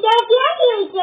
Gigantic